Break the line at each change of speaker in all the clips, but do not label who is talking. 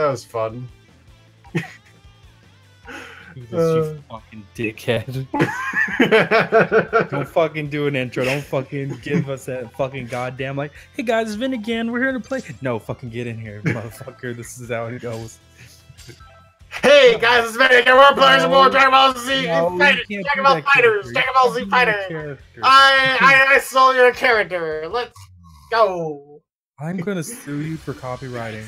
that was fun.
Jesus,
Uh.
you fucking dickhead. Don't fucking do an intro. Don't fucking give us that fucking goddamn like, hey guys, it's Vin again. We're here to play. No, fucking get in here, motherfucker. This is how it goes.
hey guys, it's Medic, again. we're playing some more
No.
Dragon Ball Z
No, you
Fighters. Dragon Ball
FighterZ.
Dragon Ball Z
You can't do that
Fighters. I, I I stole your character. Let's go.
I'm gonna sue you for copywriting.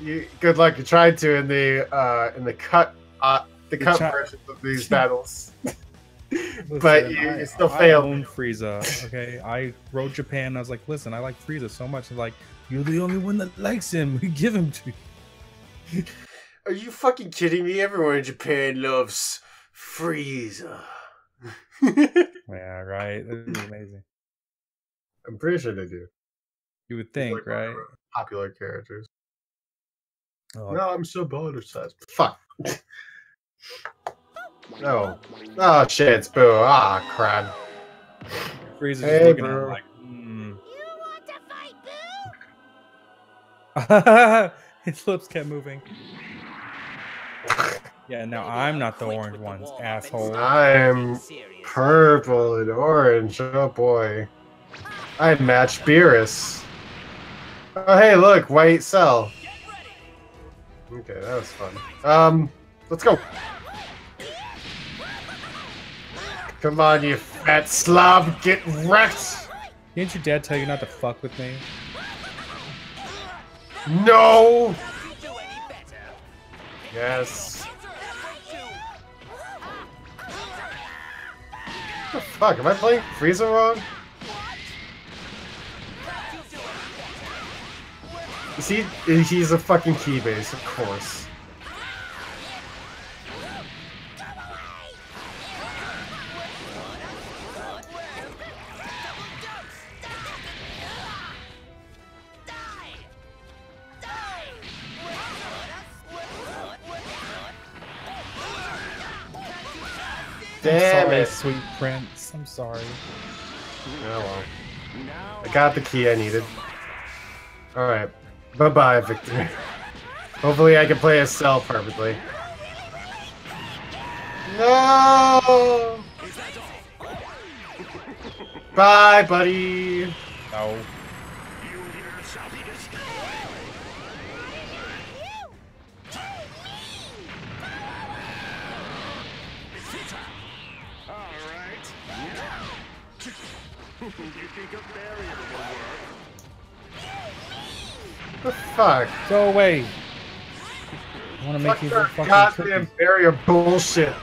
You, good luck. You tried to in the uh in the cut uh the cut versions of these battles.
Listen,
But you-
I-
you still
I
failed.
own Frieza. Okay, I wrote Japan. I was like, listen, I like Frieza so much. Like, you're the only one that likes him. We give him to you.
Are you fucking kidding me? Everyone in Japan loves Frieza.
Yeah, right. This is amazing.
I'm pretty sure they do.
You would think,
like
right?
Popular characters.
Oh,
No, I'm so politicized. Fuck. No. Oh shit, it's Boo. Ah, crap.
Frieza's
Hey,
just looking at him like, hmm.
You want to fight, Boo?
His lips kept moving. Yeah, now I'm not the orange ones, asshole.
I'm purple and orange. Oh boy. I match Beerus. Oh hey, look, white cell. Okay, that was fun. Um, let's go. Come on, you fat slob, get wrecked!
Didn't your dad tell you not to fuck with me?
No! Yes. What the fuck? Am I playing Frieza wrong? Is he? He's a fucking key base, of course. Damn
sorry,
it!
sweet prince. I'm sorry.
Oh well. I got the key I needed. Alright. Bye bye, Victor. Hopefully I can play a cell perfectly. No! Bye, buddy!
No.
The fuck?
Go away. I want to make you fucking
goddamn
cookie.
barrier bullshit.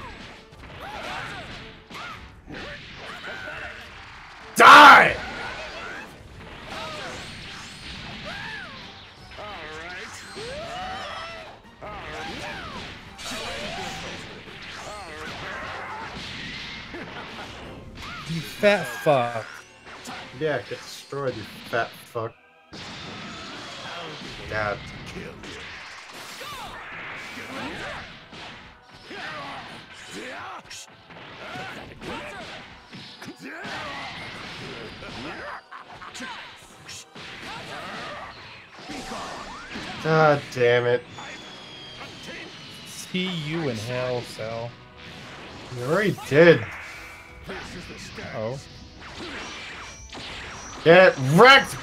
Die!
You fat fuck.
Yeah, get destroyed, you fat fuck. God. God damn it.
See you in hell, Cell.
You already did.
Oh.
Get wrecked,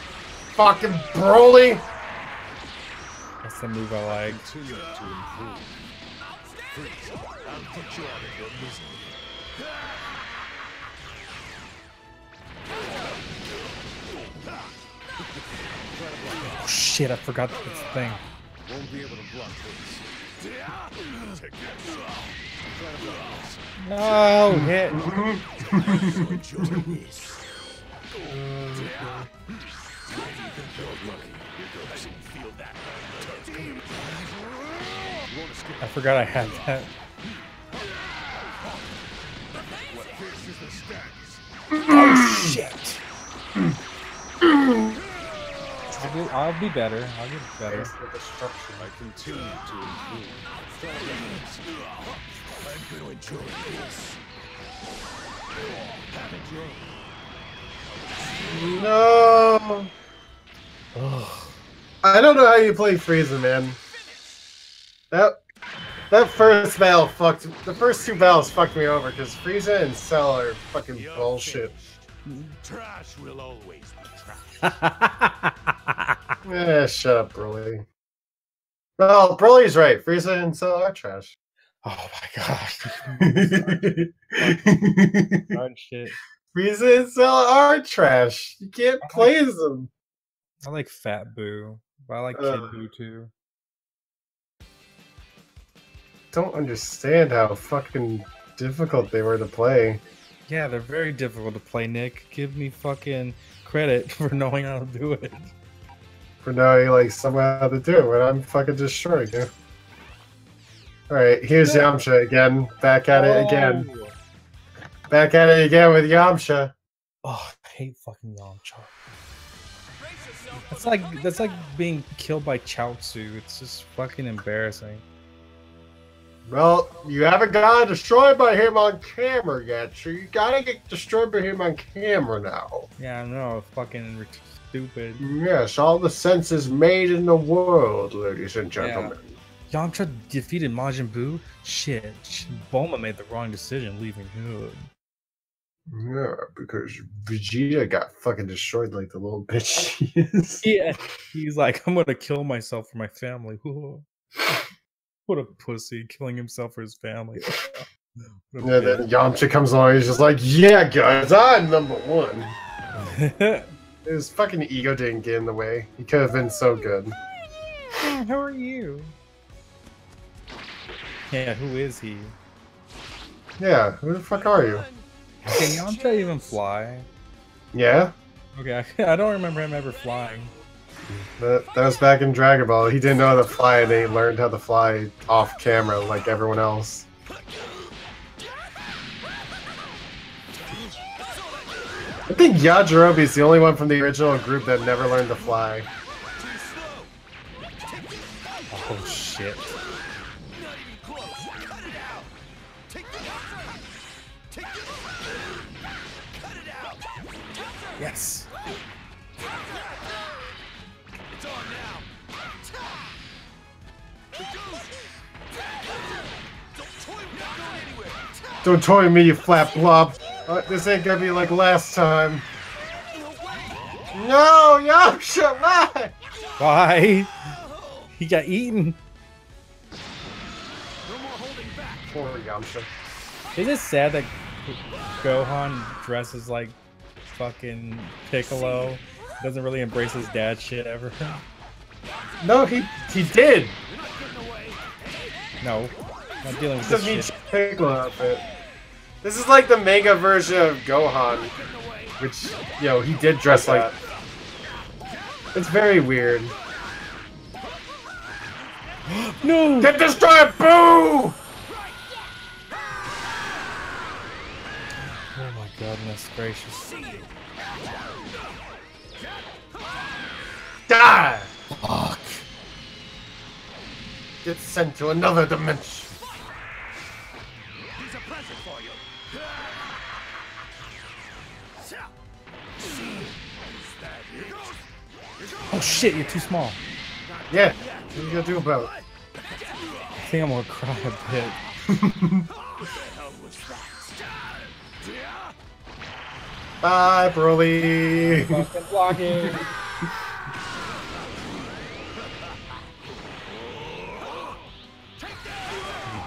fucking Broly!
The move I like. Oh shit, I forgot this thing. No, hit. I forgot I had that. Oh shit! I'll, be, I'll be better. I'll get better.
Face the destruction.
I continue to improve. I'm gonna enjoy this.
No! I don't know how you play Frieza, man. That that first battle fucked. The first two battles fucked me over because Frieza and Cell are fucking
You're
bullshit.
finished. Trash will always be trash.
Eh, shut up, Broly. Well, Broly's right. Frieza and Cell are trash.
oh my gosh.
Frieza
Darn shit.
and Cell are trash. You can't play as them.
I like Fat Boo, but I like
Uh.
Kid Boo too.
Don't understand how fucking difficult they were to play.
Yeah, they're very difficult to play, Nick. Give me fucking credit for knowing how to do it.
For knowing like somehow how to do it when I'm fucking destroying you. Alright, here's Yamcha again. Back at it again.
Oh.
Back at it again with Yamcha.
Oh, I hate fucking Yamcha. That's like that's like being killed by Chaozu. It's just fucking embarrassing.
Well, you haven't gotten destroyed by him on camera yet, so you gotta get destroyed by him on camera now.
Yeah, I know, fucking stupid.
Yes, all the senses made in the world, ladies and gentlemen.
Yamcha defeated Majin Buu. Shit, sh- Bulma made the wrong decision leaving Hood.
Yeah, because Vegeta got fucking destroyed like the little bitch he is.
Yeah, he's like, I'm gonna kill myself for my family. what a pussy, killing himself for his family.
Yeah, then Yamcha comes along, he's just like, yeah, guys, I'm number one. His fucking ego didn't get in the way. He could have been so good.
How are you? Yeah, who is he?
Yeah, who the fuck are you?
Can Yamcha even fly?
Yeah?
Okay, I don't remember him ever flying.
That, that was back in Dragon Ball. He didn't know how to fly, and he learned how to fly off camera like everyone else. I think Yajirobe is the only one from the original group that never learned to fly.
Oh shit. Yes.
Don't toy me, you flat blob. Uh, this ain't gonna be like last time. No, Yamcha, why?
Why? He got eaten.
Poor Yamcha.
Is it sad that Gohan dresses like fucking Piccolo? Doesn't really embrace his dad shit ever.
No, he he did.
No. Not dealing with
This
this
is
shit.
Piccolo outfit. This is like the mega version of Gohan, which you know he did dress like. It's very weird.
No!
Get destroyed, boo!
Gracious.
Die!
Fuck.
Get sent to another dimension.
Here's a present for you.
Oh shit, you're too small.
Yeah, what are you gonna do about it?
I think I'm gonna cry a bit.
Bye, Broly.
Fucking blocking.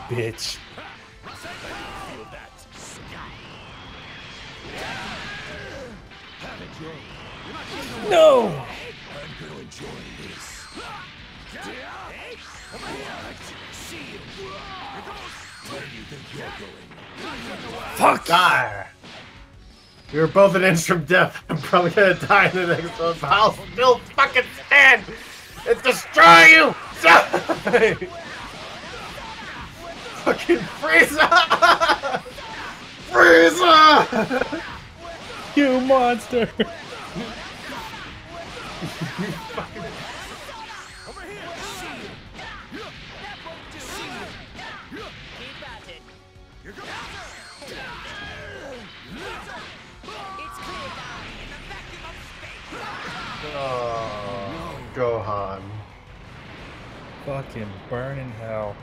Bitch. No!
I'm gonna enjoy this. Where do you think you're going?
Fuck!
Die. We were both an inch from death. I'm probably gonna die in the next one, but I'll still fucking stand and destroy you! Die! fucking Frieza! Frieza!
You monster!
Oh, Gohan.
fucking burn in hell,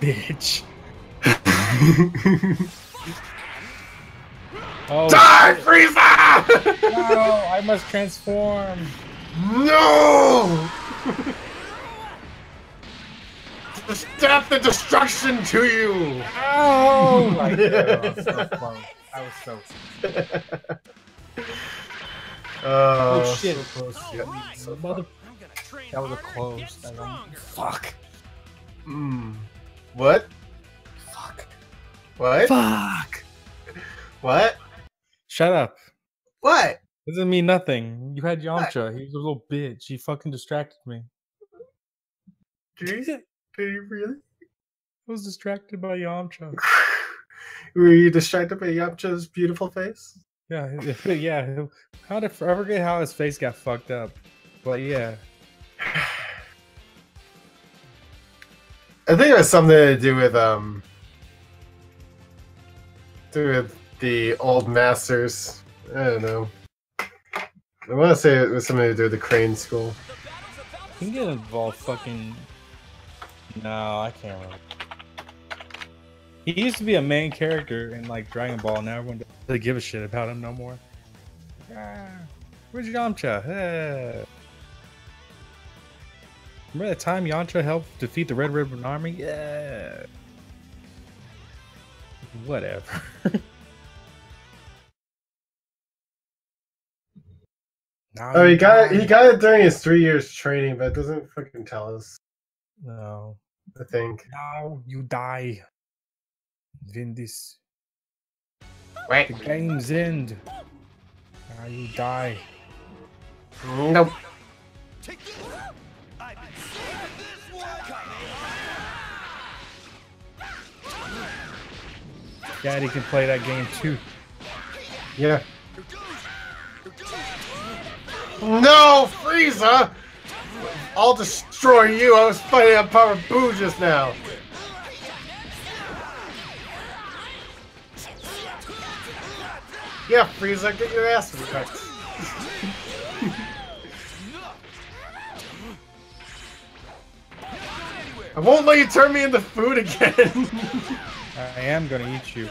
bitch. Oh,
Die,
shit.
Frieza!
no! I must transform.
no! Stop the destruction to you!
Oh my god! I was so close. I was so.
Oh,
Oh, shit.
So close. Yeah, so
Mother.
I'm gonna train
That was a close.
against
That one.
stronger.
Fuck.
Mm. What?
Fuck.
What?
Fuck.
What?
Shut up.
What?
Doesn't mean nothing. You had Yamcha. He was a little bitch. He fucking distracted me.
Did you, did you really?
I was distracted by Yamcha.
Were you distracted by Yamcha's beautiful face?
Yeah, yeah. How did I forget how his face got fucked up? But yeah,
I think it was something to do with um, do with the old masters. I don't know. I want to say it was something to do with the Crane School.
he can get involved. Fucking. No, I can't remember. He used to be a main character in like Dragon Ball. Now everyone doesn't really give a shit about him no more. Ah, where's Yamcha? Remember that time Yamcha helped defeat the Red Ribbon Army? Yeah. Whatever.
Oh, he got it. He got it during his three years training, but it doesn't fucking tell us.
No.
I think.
Now you die. Win this.
Wait.
The game's end. Now you die.
Nope.
Take this. I've been saving this one coming.
Daddy can play that game too.
Yeah. No, Frieza! I'll destroy you. I was fighting on Power Boo just now. Yeah, Frieza, get your ass wrecked. I won't let you turn me into food again.
I am gonna eat you.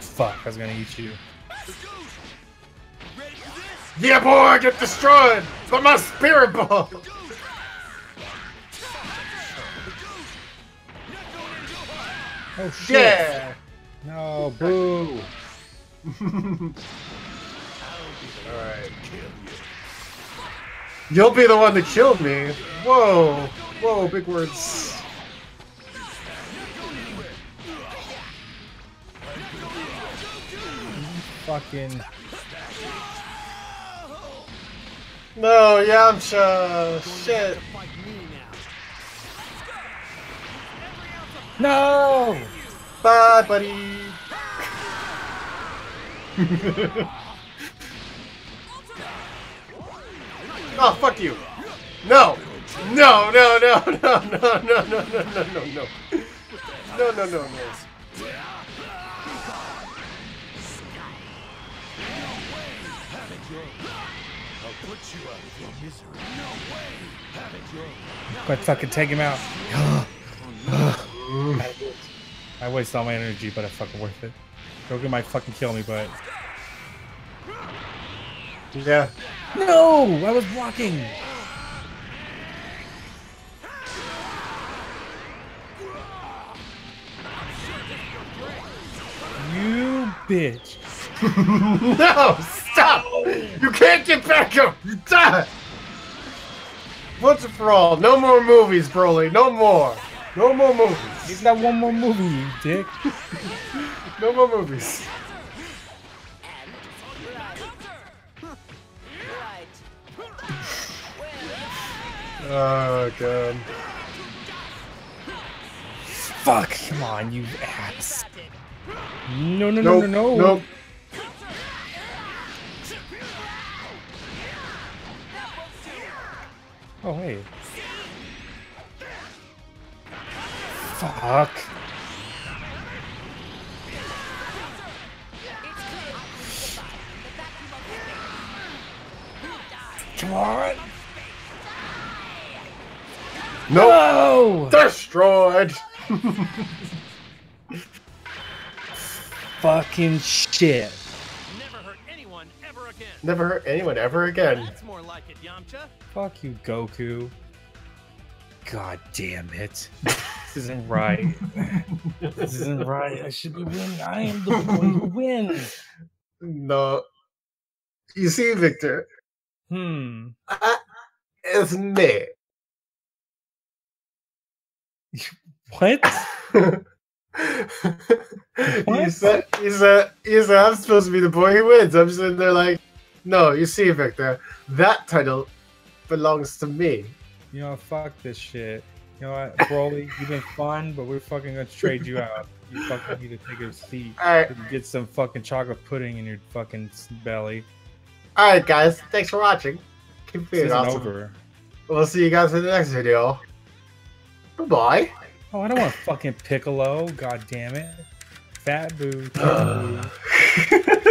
Fuck, I was gonna eat you.
Yeah, boy, get destroyed by my spirit ball.
Oh shit!
Yeah.
No, boo!
Alright. You'll be the one that killed me. Whoa. Whoa, big words.
Fucking.
No, Yamcha. Shit.
No!
Bye, buddy. oh, fuck you. No. No, no, no, no, no, no, no, no, no, no, no. No, no, no, no.
But fucking take him out. I waste all my energy, but it's fucking worth it. Goku might fucking kill me, but
Yeah.
no, I was blocking. You bitch.
No, stop! You can't get back up! You die! Once and for all, no more movies, Broly. No more. No more movies.
Give
movies.
that one more movie, you dick.
No more movies. Oh god.
Fuck, come on, you ass. No, no, no,
Nope.
no, no.
Nope.
Oh, hey. Fuck. Come on.
No!
no!
Destroyed!
Fucking shit.
Never hurt anyone ever again. That's more like it, Yamcha.
Fuck you, Goku. God damn it. This isn't right. this isn't right. I should be winning. I am the boy who wins.
No. You see, Victor,
Hmm.
I, it's me.
What?
you
What?
said you said you said I'm supposed to be the boy who wins. I'm sitting there like, no, you see, Victor, that title belongs to me.
You know, fuck this shit. You know what, Broly, you've been fun, but we're fucking gonna trade you out. You fucking need to take a seat. And Get some fucking chocolate pudding in your fucking belly.
alright guys, thanks for watching. Keep
This
being
isn't
awesome.
over.
We'll see you guys in the next video. Goodbye.
Oh, I don't want a fucking Piccolo. God damn it. Fat boo. Fat boo.